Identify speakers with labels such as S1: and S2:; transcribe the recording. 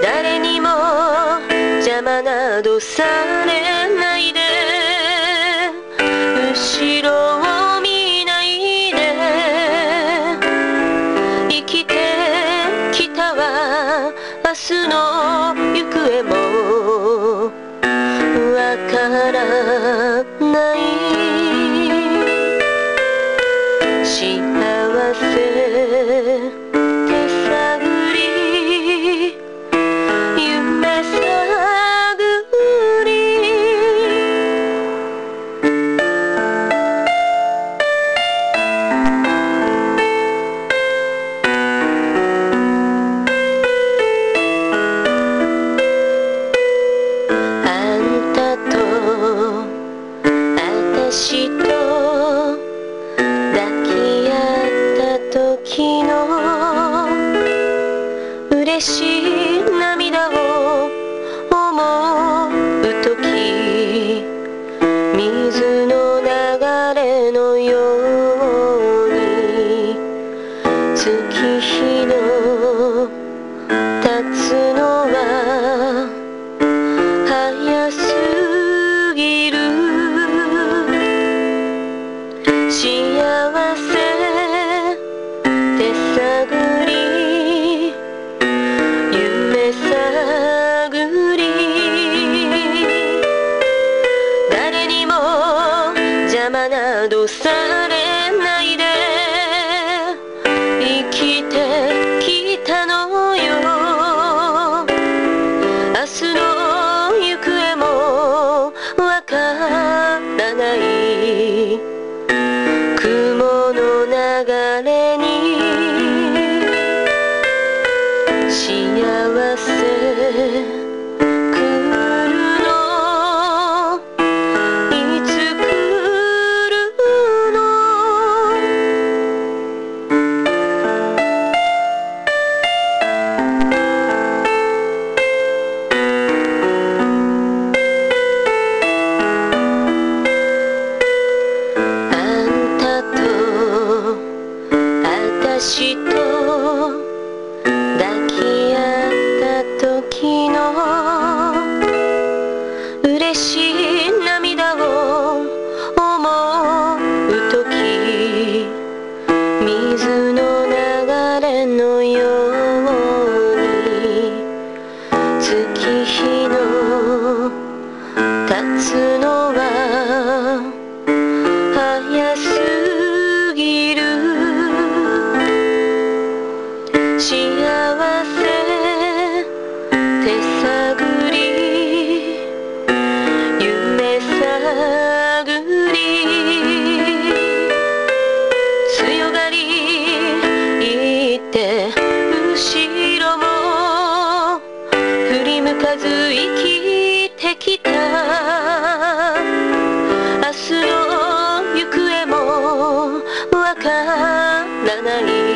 S1: 誰にも邪魔などされないで。後ろを見ないで。生きてきたわ。明日の行方も。わからない。幸せう時水の流れのように月日の魔などされないで。生きてきたのよ。明日の行方もわからない。雲の流れに。幸せかず生きてきた。明日の行方もわからない。